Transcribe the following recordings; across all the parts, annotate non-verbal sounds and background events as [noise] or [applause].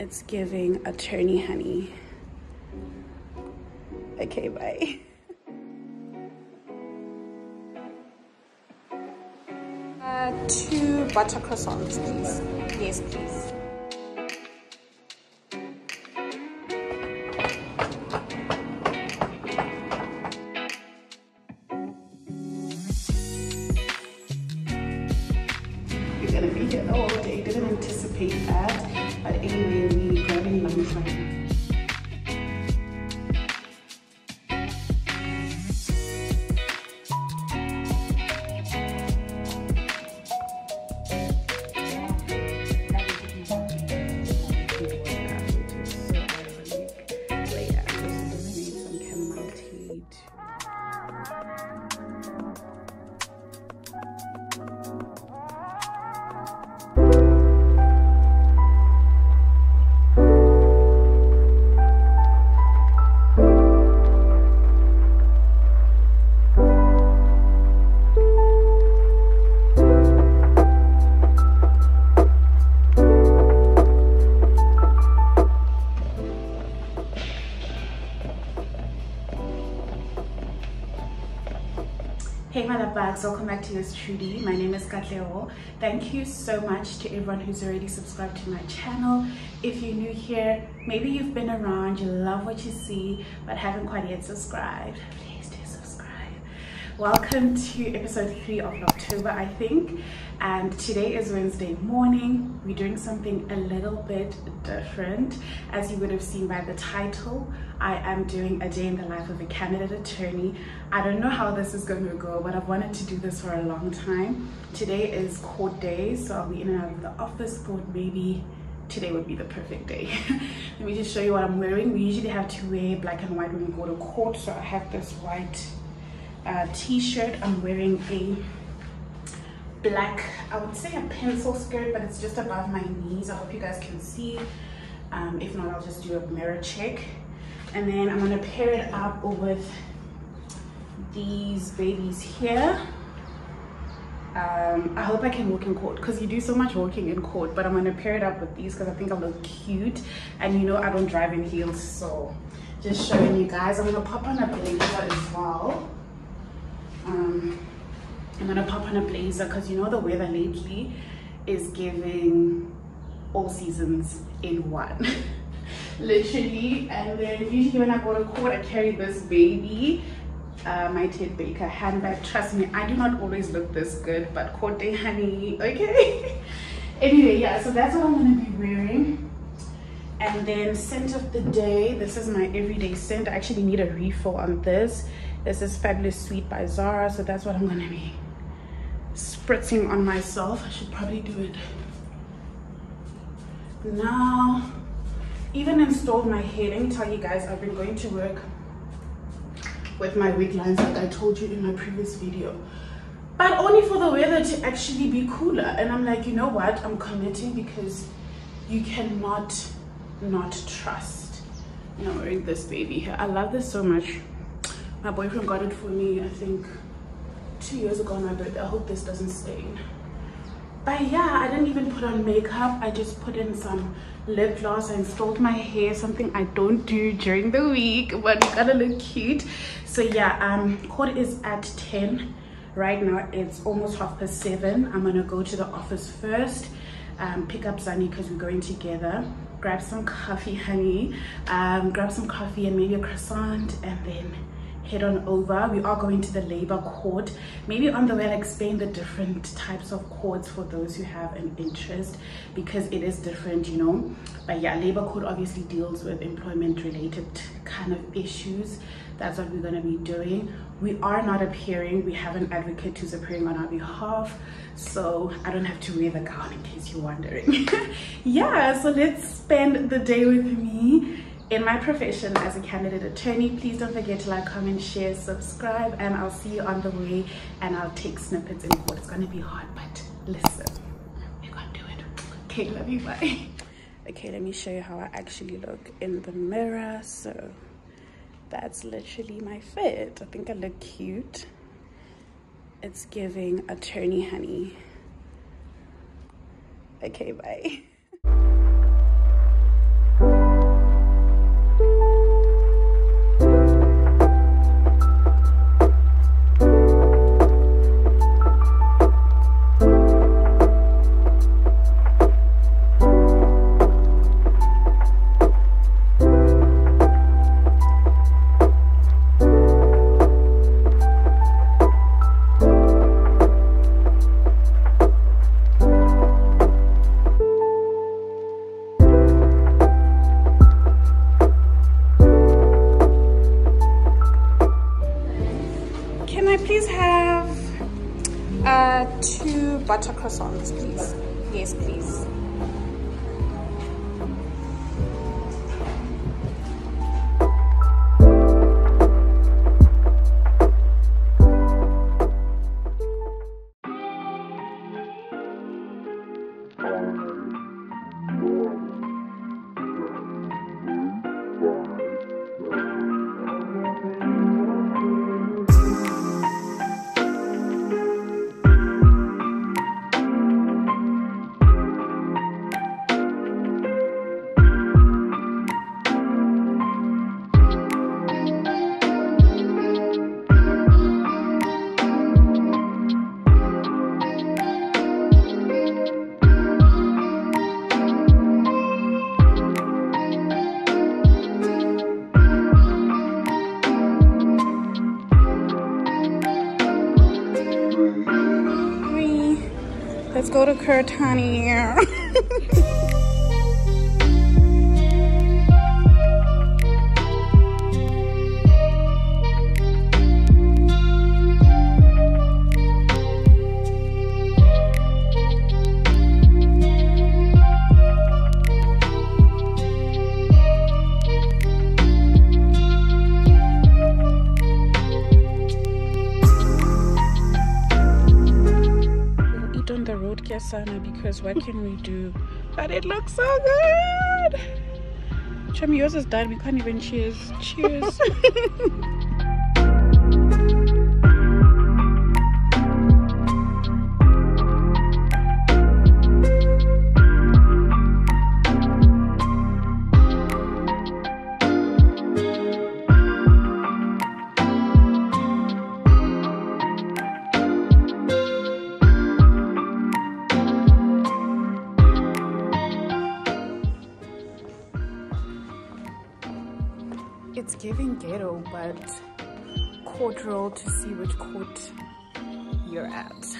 It's giving attorney honey. Okay, bye. Uh, two butter croissants, please. Yes, please. You're gonna be here the whole day. Didn't anticipate that, but anyway, we grabbing lunch right Hey my love bags, welcome back to Yours Trudy. My name is Katleo. Thank you so much to everyone who's already subscribed to my channel. If you're new here, maybe you've been around, you love what you see, but haven't quite yet subscribed. Please do subscribe. Welcome to episode 3 vlogtober, I think. And today is Wednesday morning. We're doing something a little bit different. As you would have seen by the title, I am doing a day in the life of a candidate attorney. I don't know how this is going to go, but I've wanted to do this for a long time. Today is court day, so I'll be in and out of the office. Thought maybe today would be the perfect day. [laughs] Let me just show you what I'm wearing. We usually have to wear black and white when we go to court, so I have this white uh, t-shirt. I'm wearing a black, I would say a pencil skirt, but it's just above my knees. I hope you guys can see. Um, if not, I'll just do a mirror check. And then I'm gonna pair it up with these babies here. Um, I hope I can walk in court because you do so much walking in court, but I'm gonna pair it up with these because I think I look cute. And you know I don't drive in heels, so just showing you guys. I'm gonna pop on a blazer as well. Um, I'm gonna pop on a blazer because you know the weather lately is giving all seasons in one. [laughs] Literally, and then usually when I go to court, I carry this baby, uh, my Ted Baker handbag. Trust me, I do not always look this good, but court day, honey, okay? [laughs] anyway, yeah, so that's what I'm gonna be wearing. And then scent of the day, this is my everyday scent. I actually need a refill on this. This is Fabulous Sweet by Zara, so that's what I'm gonna be spritzing on myself. I should probably do it now. Even installed my hair. Let me tell you guys, I've been going to work with my wig lines like I told you in my previous video. But only for the weather to actually be cooler. And I'm like, you know what? I'm committing because you cannot not trust. You know, wearing this baby here. I love this so much. My boyfriend got it for me, I think, two years ago on my birthday. I hope this doesn't stain. But yeah, I didn't even put on makeup. I just put in some lip gloss. I installed my hair, something I don't do during the week, but we gotta look cute. So yeah, um, court is at 10. Right now it's almost half past seven. I'm gonna go to the office first, um, pick up Zani because we're going together. Grab some coffee, honey. Um, grab some coffee and maybe a croissant, and then head on over. We are going to the labor court. Maybe on the way i'll explain the different types of courts for those who have an interest because it is different you know. But yeah labor court obviously deals with employment related kind of issues. That's what we're going to be doing. We are not appearing. We have an advocate who's appearing on our behalf. So i don't have to wear the gown in case you're wondering. [laughs] Yeah so let's spend the day with me in my profession as a candidate attorney please don't forget to like comment share subscribe and i'll see you on the way and i'll take snippets in court. It's going to be hard but listen we're gonna do it. Okay love you bye. [laughs] Okay let me show you how i actually look in the mirror. So that's literally my fit. I think i look cute. It's giving attorney honey. Okay bye [laughs] have uh, two butter croissants, please. Yes, please. Go to Kurtani. [laughs] because what can we do? But it looks so good. Chum, yours is done. We can't even cheers. Cheers. [laughs] court roll to see which court you're at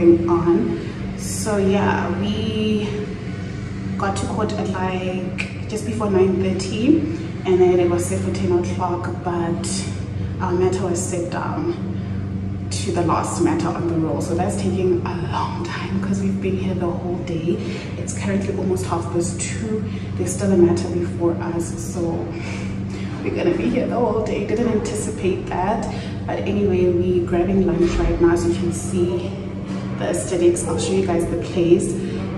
going on. So yeah we got to court at like just before 9:30, and then it was set for 10 o'clock but our matter was set down to the last matter on the roll. So that's taking a long time because we've been here the whole day. It's currently almost half past two. There's still a matter before us so we're gonna be here the whole day. Didn't anticipate that. But anyway we're grabbing lunch right now as you can see the aesthetics i'll show you guys the place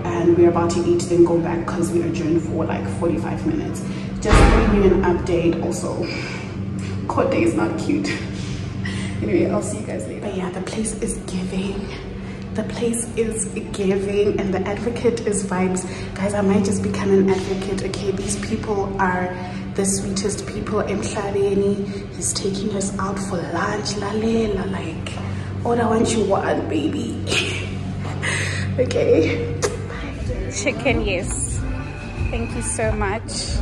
and we're about to eat then go back because we adjourned for like 45 minutes. Just giving you an update also court day is not cute. [laughs] Anyway i'll see you guys later. But yeah the place is giving. The place is giving and the advocate is vibes. Guys i might just become an advocate okay? These people are the sweetest people emhlabeni he's taking us out for lunch lalela like all i want you want baby. [laughs] Okay. Chicken yes. Thank you so much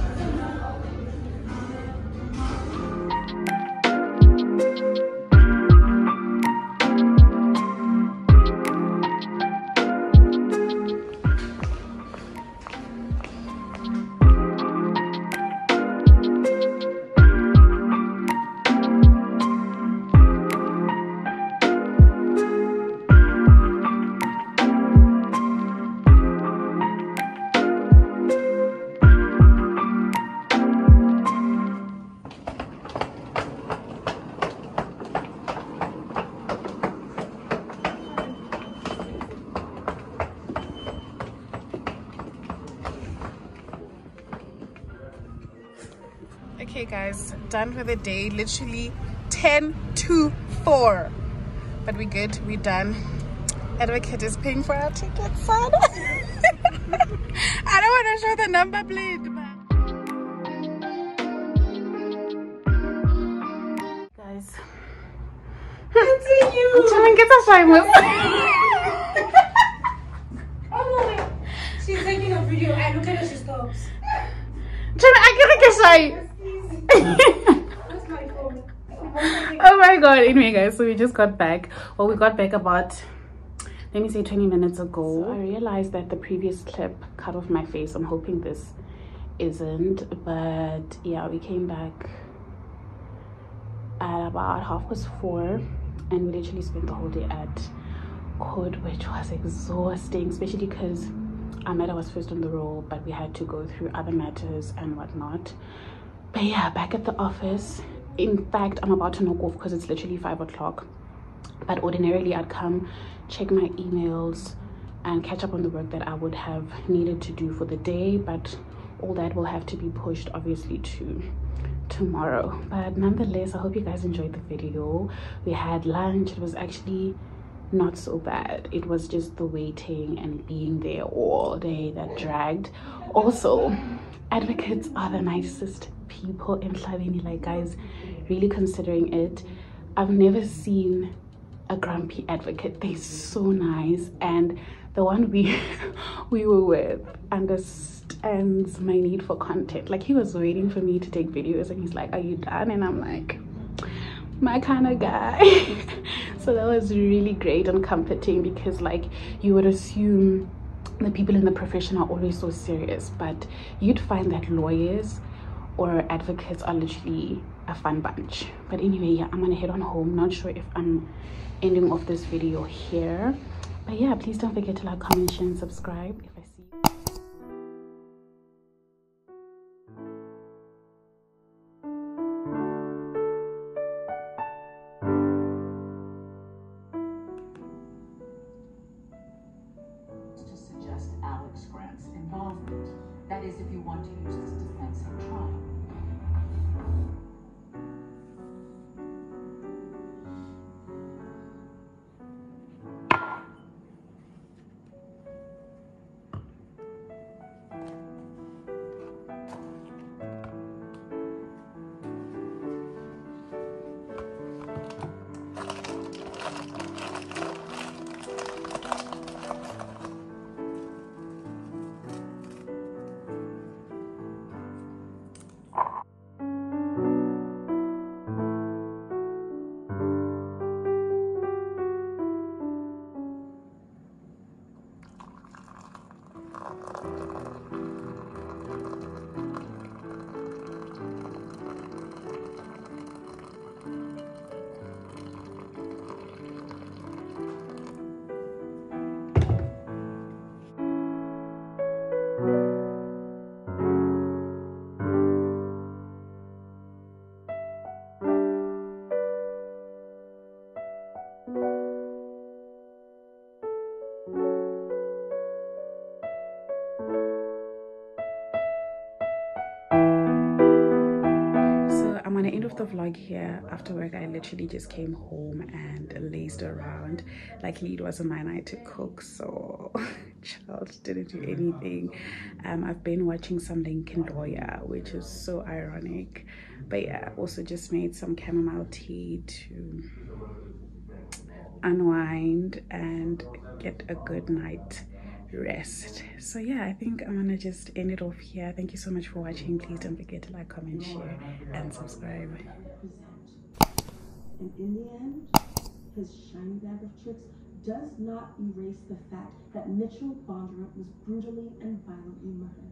okay guys done for the day literally 10 to 4 but we're good we're done advocate is paying for our tickets son [laughs] i don't want to show the number plate guys Continue. Trying to get a shameless. [laughs] Oh she's taking a video and look at her, she stops. I That's my phone. [laughs] Oh my god. Anyway, guys, so we just got back. Well, we got back about, let me say 20 minutes ago. So I realized that the previous clip cut off my face. I'm hoping this isn't. But yeah, we came back at about half past four and we literally spent the whole day at code which was exhausting especially because Amanda was first on the roll but we had to go through other matters and whatnot but yeah back at the office. In fact i'm about to knock off because it's literally five o'clock. But ordinarily i'd come check my emails and catch up on the work that i would have needed to do for the day. But all that will have to be pushed obviously to tomorrow. But nonetheless i hope you guys enjoyed the video. We had lunch. It was actually not so bad. It was just the waiting and being there all day that dragged. Also advocates are the nicest people in Mhlabeni like guys really considering it. I've never seen a grumpy advocate. They're so nice. And the one we [laughs] we were with understands my need for content. Like he was waiting for me to take videos and he's like are you done? And i'm like my kind of guy [laughs] so that was really great and comforting because like you would assume the people in the profession are always so serious but you'd find that lawyers or advocates are literally a fun bunch. But anyway yeah i'm gonna head on home. Not sure if i'm ending off this video here. But yeah please don't forget to like comment share and subscribe if i see you the vlog here. After work i literally just came home and lazed around. Luckily it wasn't my night to cook so [laughs] child didn't do anything. Um i've been watching some lincoln lawyer which is so ironic. But yeah also just made some chamomile tea to unwind and get a good night rest. So yeah i think i'm gonna just end it off here. Thank you so much for watching. Please don't forget to like comment share and subscribe. And in the end, his shiny bag of tricks does not erase the fact that Mitchell Bondurant was brutally and violently murdered.